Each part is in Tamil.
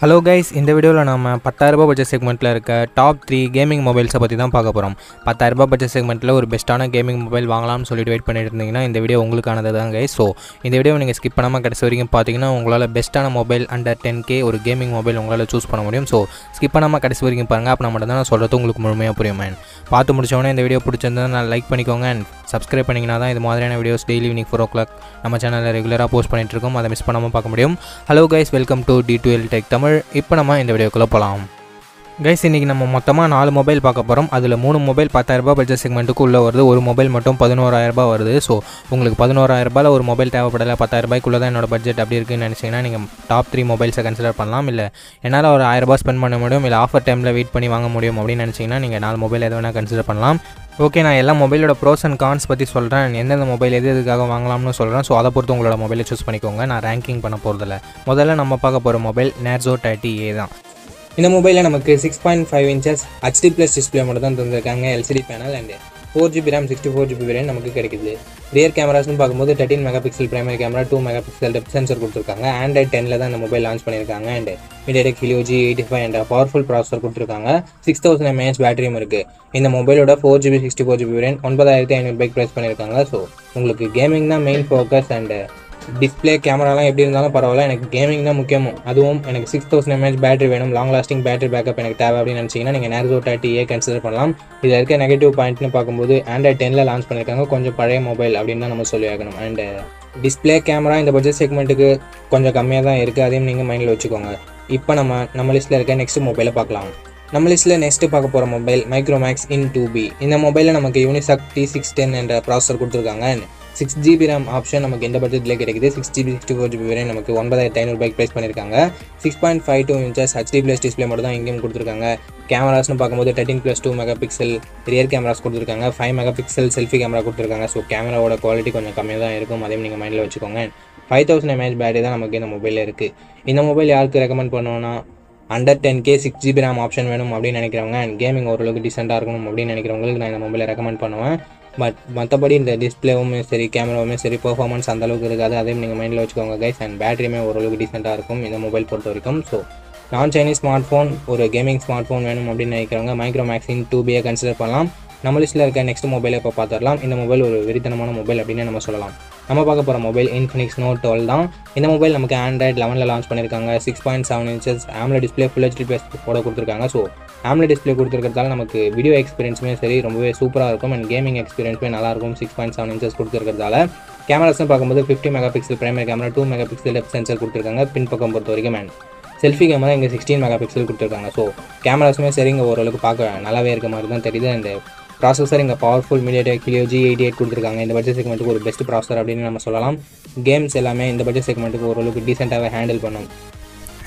ஹலோ கைஸ் இந்த வீடியோவில் நம்ம பத்தாயிரரூபா பட்ஜெட் செக்மெண்ட்டில் இருக்க டாப் த்ரீ கேமிங் மொபைல்ஸை பற்றி தான் பார்க்க போகிறோம் பத்தாயிரரூபா பட்ஜெட் செக்மெண்ட்டில் ஒரு பெஸ்ட்டான கேமிங் மொபைல் வாங்கலாம்னு சொல்லிட்டு வெயிட் பண்ணிட்டு இருந்தீங்கன்னா இந்த வீடியோ உங்களுக்கானது தான் கைஸ் ஸோ இந்த வீடியோ நீங்கள் ஸ்கிப் பண்ணாமல் கடைசி வரைக்கும் பார்த்தீங்கன்னா உங்களால் பெஸ்ட்டான மொபைல் அண்டர் டென் கே ஒரு கேமிங் மொபைல் உங்களால் சூஸ் பண்ண முடியும். ஸோ ஸ்கிப் பண்ணாமல் கடைசி வரைக்கும் பாருங்கள் அப்போ மட்டும் தான் நான் சொல்கிறது உங்களுக்கு முழுமையாக புரியும் மேன் பார்த்து முடிச்சவொடனே இந்த வீடியோ பிடிச்சிருந்தா நான் லைக் பண்ணிக்கோங்க அண்ட் சப்ஸ்கிரைப் பண்ணிங்கன்னா தான் இது மாதிரியான videos daily evening four o'clock நம்ம சேனலில் ரெகுலராக போஸ்ட் பண்ணிட்டுருக்கோம். அதை மிஸ் பண்ணாமல் பார்க்க முடியும். Hello guys welcome to T twelve tech Tamil இப்போ நம்ம இந்த வீடியோக்குள்ளே போகலாம் கைஸ் இன்றைக்கி நம்ம மொத்தமாக நாலு மொபைல் பார்க்க போகிறோம் அதில் மூணு மொபைல் பத்தாயிரரூபா பட்ஜெட் செக்மெண்ட்டுக்கு உள்ளே வருது. ஒரு மொபைல் மட்டும் பதினோராயிரரூபா வருது. ஸோ உங்களுக்கு பதினோராயிரரூபாயில் ஒரு மொபைல் தேவைப்படலை. பத்தாயிரரூபாய்க்குள்ளே தான் என்னோட பட்ஜெட் அப்படி இருக்குன்னு நினச்சிங்கன்னா நீங்கள் டாப் த்ரீ மொபைல்ஸை கன்சிடர் பண்ணலாம். இல்லை என்னால் ஒரு ஆயிரரூபா ஸ்பெண்ட் பண்ண முடியும். இல்லை ஆஃபர் டைமில் வெயிட் பண்ணி வாங்க முடியும் அப்படின்னு நினச்சிங்கன்னா நீங்கள் நாலு மொபைல் எது வேணால் கன்சிடர் பண்ணலாம். ஓகே நான் எல்லா மொபைலோட ப்ரோஸ் அண்ட் கான்ஸ் பற்றி சொல்கிறேன் எந்தெந்த மொபைல் எது எதுக்காக வாங்கலாம்னு சொல்கிறேன் ஸோ அதை பொறுத்து உங்களோட மொபைலை சூஸ் பண்ணிக்கோங்க. நான் ரேங்கிங் பண்ண போகிறதில்ல முதல்ல நம்ம பார்க்க போகிற மொபைல் நேர்ஸோ தேர்ட்டி ஏ தான். இந்த மொபைலில் நமக்கு six point five inches HD plus display மட்டும் தான் தந்திருக்காங்க. LCD panel and four GB RAM sixty four GB variant நமக்கு கிடைக்குது. ரியர் கேமராஸ்னு பார்க்கும்போது thirteen megapixel primary camera two megapixel depth sensor கொடுத்துருக்காங்க ஆண்ட்ராய்ட் டெனில் தான் இந்த மொபைல் லான்ச் பண்ணியிருக்காங்க. And MediaTek Helio G eighty five and powerful processor கொடுத்துருக்காங்க சிக்ஸ் தௌசண்ட் எம்ஏஹெச் பேட்டரியும் இருக்குது இந்த மொபைலோட four GB sixty four GB variant ஒன்பதாயிரத்தி ஐநூறு பைக் ப்ரைஸ் பண்ணியிருக்காங்க. ஸோ உங்களுக்கு கேமிங் தான் மெயின் ஃபோக்கஸ் அண்ட் டிஸ்பிளே கேமராலாம் எப்படி இருந்தாலும் பரவாயில்ல. எனக்கு கேமிங் தான் முக்கியமும். அதுவும் எனக்கு சிக்ஸ் தௌசண்ட் எம்ஏஹெச் பேட்டரி வேணும். லாங் லாஸ்டிங் பேட்டரி பேக்கப் எனக்கு தேவை அப்படின்னு நினச்சிங்கன்னா நீங்கள் நேரோ தேர்ட்டி ஏ கன்சிடர் பண்ணலாம். இதில் இருக்க நெகட்டிவ் பாயிண்ட்னு பார்க்கும்போது ஆண்ட்ராய்ட் டெனில் லான்ச் பண்ணியிருக்காங்க கொஞ்சம் பழைய மொபைல் அப்படின்னு தான் நம்ம சொல்லி ஆகணும். அண்ட் டிஸ்பிளே கேமரா இந்த பட்ஜெட் செக்மெண்ட்டுக்கு கொஞ்சம் கம்மியாக தான் இருக்குது அதையும் நீங்கள் மைண்டில் வச்சுக்கோங்க. இப்போ நம்ம நம்ம லிஸ்ட்டில் இருக்க நெக்ஸ்ட் மொபைலை பார்க்கலாம். நம்ம லிஸ்ட்டில் நெக்ஸ்ட்டு பார்க்க போகிற mobile Micromax in two B இந்த மொபைலில் நமக்கு யூனிசாக் டி சிக்ஸ் டென் என்ற ப்ராசர் கொடுத்துருக்காங்க. சிக்ஸ் ஜிபி ரேம் ஆப்ஷன் நமக்கு எந்த பட்ஜெட்டில் கிடைக்குது? Six GB sixty four GB வரையும் நமக்கு ஒன்பதாயிரத்தி ஐநூறுபாய்க்கு ப்ரைஸ் பண்ணியிருக்காங்க six point five two inches HD plus display மட்டும் தான் இங்கேயும் கொடுத்துருக்காங்க. கேமராஸ்னு பார்க்கும்போது thirteen plus two megapixel rear cameras கொடுத்துருக்காங்க. Five mega pixel selfie camera கொடுத்துருக்காங்க ஸோ கேமராவோட குவாலிட்டி கொஞ்சம் கம்மியாக தான் இருக்கும். அதையும் நீங்கள் மைண்டில் வச்சுக்கோங்க. ஃபைவ் தௌசண்ட் எம்ஏஹெச் பேட்டரி தான் நமக்கு இந்த மொபைலில் இருக்குது இந்த மொபைல் யாருக்கு ரெக்கமெண்ட் பண்ணுவோன்னா under ten K six GB RAM option வேணும் அப்படின்னு நினைக்கிறவங்க அண்ட் கேமிங் ஓரளவுக்கு டீசெண்டாக இருக்கணும் அப்படின்னு நினைக்கிறவங்களுக்கு நான் இந்த மொபைலை ரெக்கமெண்ட் பண்ணுவேன். பட் மற்றபடி இந்த டிஸ்பிளேவுமே சரி கேமராவுமே சரி பெர்ஃபார்மன்ஸ் அந்த அளவுக்கு இருக்காது. அதையும் நீங்கள் மைண்டில் வச்சுக்கோங்க கைஸ் அண்ட் பேட்டரியுமே ஓரளவுக்கு டீசெண்டாக இருக்கும் இந்த மொபைல் பொறுத்த வரைக்கும். ஸோ நான் சைனீஸ் ஸ்மார்ட் ஃபோன் ஒரு கேமிங் ஸ்மார்ட் ஃபோன் வேணும் அப்படின்னு நினைக்கிறவங்க மைக்ரோ மேக்ஸின் டூ பியை கன்சிடர் பண்ணலாம். நம்ம லிஸ்ட்டில் இருக்க நெக்ஸ்ட் மொபைலை இப்போ பார்த்துடலாம். இந்த மொபைல் ஒரு வெறித்தனமான மொபைல் அப்படின்னு நம்ம சொல்லலாம். நம்ம பார்க்க போகிற மொபைல் இன்ஃபினிக்ஸ் நோட் டுவெல் தான். இந்த மொபைல் நமக்கு ஆண்ட்ராய்ட் லெவனில் லான்ச் பண்ணியிருக்காங்க. Six point seven inches AMOLED display full HD plus போட கொடுத்துருக்காங்க. ஸோ ஆம்ல டிஸ்பிளே கொடுத்துருக்கிறதால நமக்கு வீடியோ எக்ஸ்பீரியன்ஸுமே சரி ரொம்பவே சூப்பராக இருக்கும். அண்ட் கேமிங் எக்ஸ்பீரியன்ஸுமே நல்லாயிருக்கும் சிக்ஸ் பாயிண்ட் செவன் இன்ச்சஸ் கொடுத்துருக்கிறதால. கேமராஸ்னு பார்க்கும்போது fifty megapixel primary camera two megapixel left sensor கொடுத்துருக்காங்க. பின் பக்கம் பொறுத்த வரைக்கும் அண்ட் செல்ஃபி கேமரா இங்கே சிக்ஸ்டீன் மெகா பிக்சல் கொடுத்துருக்காங்க. ஸோ கேமராஸுமே சரி இங்கே ஓரளவுக்கு பார்க்க நல்லாவே இருக்க மாதிரி தான் தெரியுது. அண்ட் ப்ராசஸர் இங்கே powerful media Helio G eighty eight கொடுத்துருக்காங்க. இந்த பட்ஜெட் செக்மெண்ட்டுக்கு ஒரு பெஸ்ட் ப்ராசஸர் அப்படின்னு நம்ம சொல்லலாம். கேம்ஸ் எல்லாமே இந்த பட்ஜெட் செக்மெண்ட்டுக்கு ஓரளவுக்கு டீசெண்டாகவே ஹேண்டில் பண்ணும்.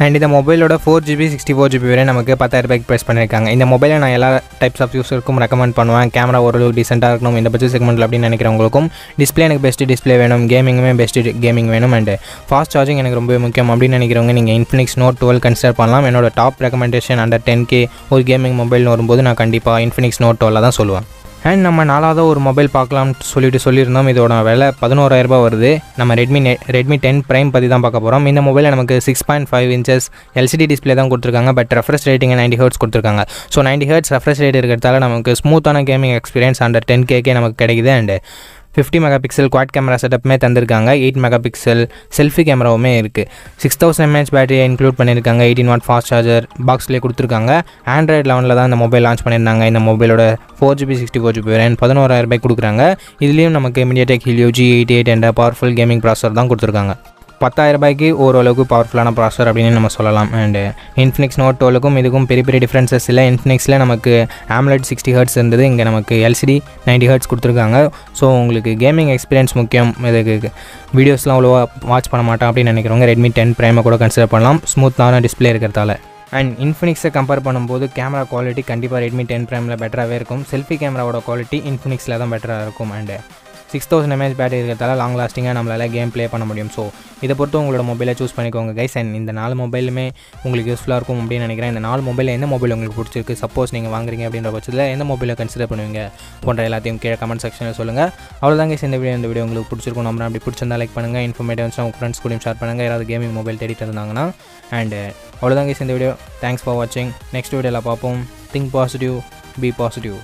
அண்ட் இந்த மொபைலோட four GB sixty four GB வரை நமக்கு பத்தாயிரம் ரூபாய்க்கு ப்ரைஸ் பண்ணியிருக்காங்க இந்த மொபைலை நான் எல்லா டைப்ஸ் ஆஃப் யூஸருக்கும் ரெக்கமெண்ட் பண்ணுவேன். கேமரா ஓரளவுக்கு டீசெண்டாக இருக்கணும். இந்த பட்ஜெட் செக்மெண்ட்டில் அப்படின்னு நினைக்கிறவங்களுக்கும் டிஸ்பிளே எனக்கு பெஸ்ட் டிஸ்பிளே வேணும். கேமிங்குமே பெஸ்ட் கேமிங் வேணும். அண்ட் ஃபாஸ்ட் சார்ஜிங் எனக்கு ரொம்ப முக்கியம் அப்படின்னு நினைக்கிறவங்க நீங்கள் இன்ஃபினிக்ஸ் நோட் டுவெல் கன்சிடர் பண்ணலாம். என்னோட top recommendation under ten K ஒரு கேமிங் மொபைல்னு வரும்போது நான் கண்டிப்பாக இன்ஃபினிக்ஸ் நோட் டுவெல் தான் சொல்லுவேன். அண்ட் நம்ம நாலாவது ஒரு மொபைல் பார்க்கலாம்னு சொல்லிட்டு சொல்லியிருந்தோம். இதோட விலை பதினோராயிரரூபா வருது. நம்ம ரெட்மி நெ ரெட்மி டென் ப்ரைம் பற்றி தான் பார்க்க போகிறோம் இந்த மொபைலில் நமக்கு six point five inches LCD display தான் கொடுத்துருக்காங்க. But refresh rating ninety hertz கொடுத்துருக்காங்க. So ninety hertz refresh rate இருக்கிறதால நமக்கு ஸ்மூத்தான கேமிங் எக்ஸ்பீரியன்ஸ் அண்டர் டென் கேக்கே நமக்கு கிடைக்குது. And fifty megapixel quad camera செட்டப்புமே தந்திருக்காங்க. எயிட் மெகா பிக்சல் செல்ஃபி கேமராவுமே இருக்குது சிக்ஸ் தௌசண்ட் எம்ஏஹெச் பேட்டரியை இன்க்ளூட் பண்ணியிருக்காங்க எயிட்டின் வாட் ஃபாஸ்ட் சார்ஜர் பாக்ஸ்லேயே கொடுத்துருக்காங்க. ஆண்ட்ராய்ட் லெவனில் தான் இந்த மொபைல் லான்ச் பண்ணியிருந்தாங்க. இந்த மொபைலோட four GB sixty four GB variant பதினோராயிரம் ரூபாய் கொடுக்குறாங்க. இதுலேயும் நமக்கு MediaTek Helio G eighty eight என்ற பவர்ஃபுல் கேமிங் ப்ராசர் தான் கொடுத்துருக்காங்க. பத்தாயிரம் ரூபாய்க்கு ஓரளவுக்கு பவர்ஃபுல்லான ப்ராசர் அப்படின்னு நம்ம சொல்லலாம். அண்டு இன்ஃபினிக்ஸ் நோட் டுவெலுக்கும் இதுக்கும் பெரிய பெரிய டிஃப்ரென்சஸ் இல்லை. இன்ஃபினிக்ஸில் நமக்கு ஆம்லெட் சிக்ஸ்டி ஹர்ட்ஸ் இருந்தது. இங்கே நமக்கு எல்சிடி நைன்டி ஹர்ட்ஸ் கொடுத்துருக்காங்க. ஸோ உங்களுக்கு கேமிங் எக்ஸ்பீரியன்ஸ் முக்கியம். இதுக்கு வீடியோஸ்லாம் அவ்வளோவா வாட்ச் பண்ண மாட்டேன் அப்படின்னு நினைக்கிறவங்க ரெட்மி டென் ப்ரைமை கூட கன்சிடர் பண்ணலாம். ஸ்மூத்தான டிஸ்பிளே இருக்கிறதால. அண்ட் இன்ஃபினிக்ஸை கம்பேர் பண்ணும்போது கேமரா குவாலிட்டி கண்டிப்பாக ரெட்மி டென் ப்ரைமில் பெட்டராகவே இருக்கும். செல்ஃபி கேமராவோட குவாலிட்டி இன்ஃபினிக்ஸில் தான் பெட்டராக இருக்கும். And six thousand mAh battery இருக்கிறதால லாங் லாஸ்டிங்காக நம்மளால் கேம் ப்ளே பண்ண முடியும். ஸோ இதை பொறுத்து உங்களோட மொபைலை சூஸ் பண்ணிக்கோங்க கைஸ் அண்ட் இந்த நாலு மொபைலுமே உங்களுக்கு யூஸ்ஃபுல்லாக இருக்கும் அப்படின்னு நினைக்கிறேன். இந்த நாலு மொபைல் எந்த மொபைல் உங்களுக்கு பிடிச்சிருக்கு? சப்போஸ் நீங்கள் வாங்குறீங்க அப்படின்ற பட்சத்தில் எந்த மொபைலை கன்சிடர் பண்ணுவீங்க போன்ற எல்லாத்தையும் கீழே கமெண்ட் செக்ஷனில் சொல்லுங்கள் அவ்வளோதாங்க இந்த வீடியோ இந்த வீடியோ உங்களுக்கு பிடிச்சிருக்கும். நம்ம அப்படி பிடிச்சிருந்தா லைக் பண்ணுங்கள் இன்ஃபர்மேட்டிவ்ஸ் உங்கள் ஃப்ரெண்ட்ஸ் கூட ஷேர் பண்ணுங்கள் யாராவது கேமிங் மொபைல் தேடிட்டு இருந்தாங்கன்னா. அண்ட் அவ்வளோதாங்க இந்த வீடியோ தேங்க்ஸ் ஃபார் வாட்சிங் நெக்ஸ்ட் வீடியோவில் பார்ப்போம். Think positive B positive